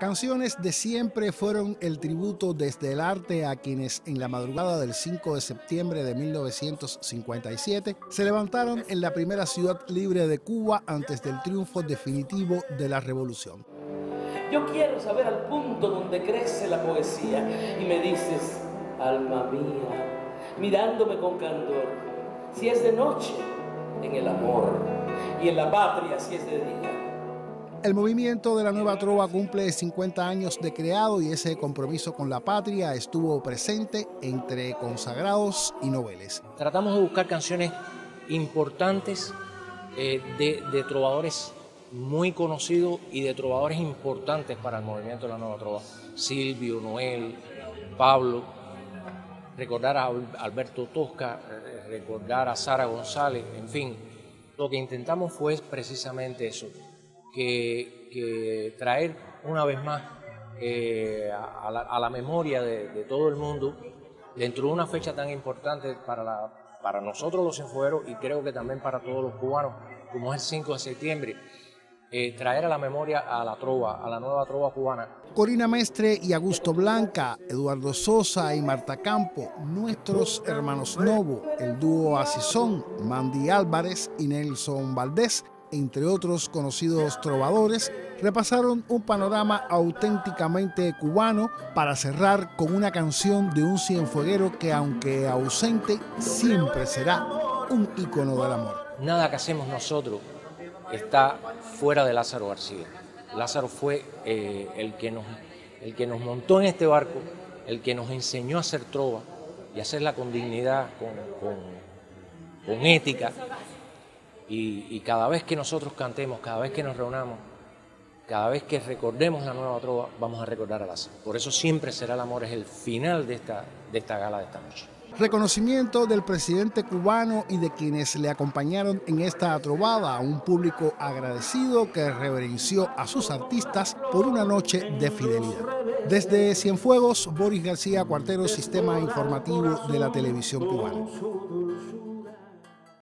Canciones de siempre fueron el tributo desde el arte a quienes en la madrugada del 5 de septiembre de 1957 se levantaron en la primera ciudad libre de Cuba antes del triunfo definitivo de la revolución. Yo quiero saber al punto donde crece la poesía y me dices, alma mía, mirándome con candor, si es de noche, en el amor, y en la patria si es de día. El movimiento de la Nueva Trova cumple 50 años de creado y ese compromiso con la patria estuvo presente entre consagrados y noveles. Tratamos de buscar canciones importantes eh, de, de, trovadores muy conocidos y de trovadores importantes para el movimiento de la Nueva Trova. Silvio, Noel, Pablo, recordar a Alberto Tosca, eh, recordar a Sara González, en fin. Lo que intentamos fue precisamente eso, que, traer una vez más eh, a, la, memoria de, todo el mundo dentro de una fecha tan importante para, nosotros los enfueros y creo que también para todos los cubanos, como es el 5 de septiembre, eh, traer a la memoria a la trova, a la nueva trova cubana. Corina Mestre y Augusto Blanca, Eduardo Sosa y Marta Campo, nuestros hermanos Novo, el dúo Asizón, Mandy Álvarez y Nelson Valdés, entre otros conocidos trovadores, repasaron un panorama auténticamente cubano para cerrar con una canción de un cienfueguero que aunque ausente, siempre será un ícono del amor. Nada que hacemos nosotros está fuera de Lázaro García. Lázaro fue eh, el, que nos, el que nos montó en este barco, el que nos enseñó a hacer trova y hacerla con dignidad, con, con ética, y, cada vez que nosotros cantemos, cada vez que nos reunamos, cada vez que recordemos la nueva trova, vamos a recordar a Lázaro. Por eso siempre será el amor, es el final de esta, de esta gala de esta noche. Reconocimiento del presidente cubano y de quienes le acompañaron en esta trovada a un público agradecido que reverenció a sus artistas por una noche de fidelidad. Desde Cienfuegos, Boris García Cuartero, Sistema Informativo de la Televisión Cubana.